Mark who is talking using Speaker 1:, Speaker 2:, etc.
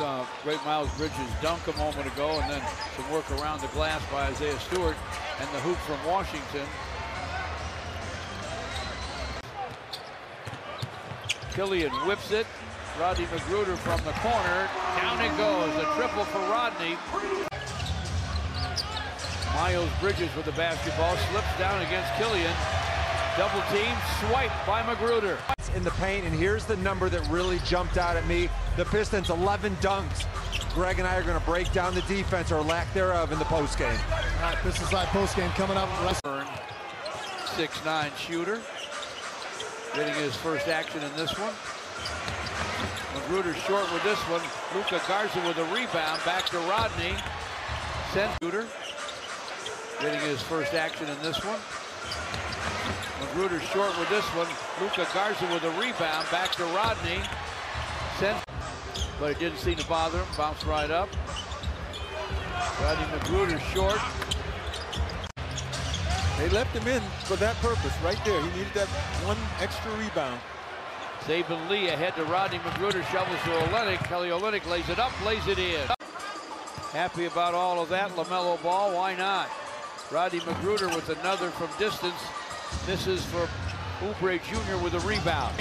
Speaker 1: Uh, great Miles Bridges dunk a moment ago, and then some work around the glass by Isaiah Stewart, and the hoop from Washington. Killian whips it. Rodney McGruder from the corner. Down it goes. A triple for Rodney. Miles Bridges with the basketball. Slips down against Killian. Double team. Swipe by McGruder.
Speaker 2: In the paint, and here's the number that really jumped out at me. The Pistons, 11 dunks. Greg and I are going to break down the defense or lack thereof in the postgame.
Speaker 3: All right, Pistons Live postgame coming up.
Speaker 1: Six-nine shooter. Getting his first action in this one. McGruder short with this one. Luka Garza with a rebound. Back to Rodney. Sends shooter. Getting his first action in this one. McGruder short with this one. Luka Garza with a rebound. Back to Rodney. Sends, but it didn't seem to bother him. Bounced right up. Rodney McGruder short.
Speaker 4: They left him in for that purpose right there. He needed that one extra rebound.
Speaker 1: Saben Lee ahead to Rodney McGruder, shovels to Olynyk. Kelly Olynyk lays it up, lays it in. Happy about all of that. LaMelo ball, why not? Rodney McGruder with another from distance. Misses for Oubre Jr. with a rebound.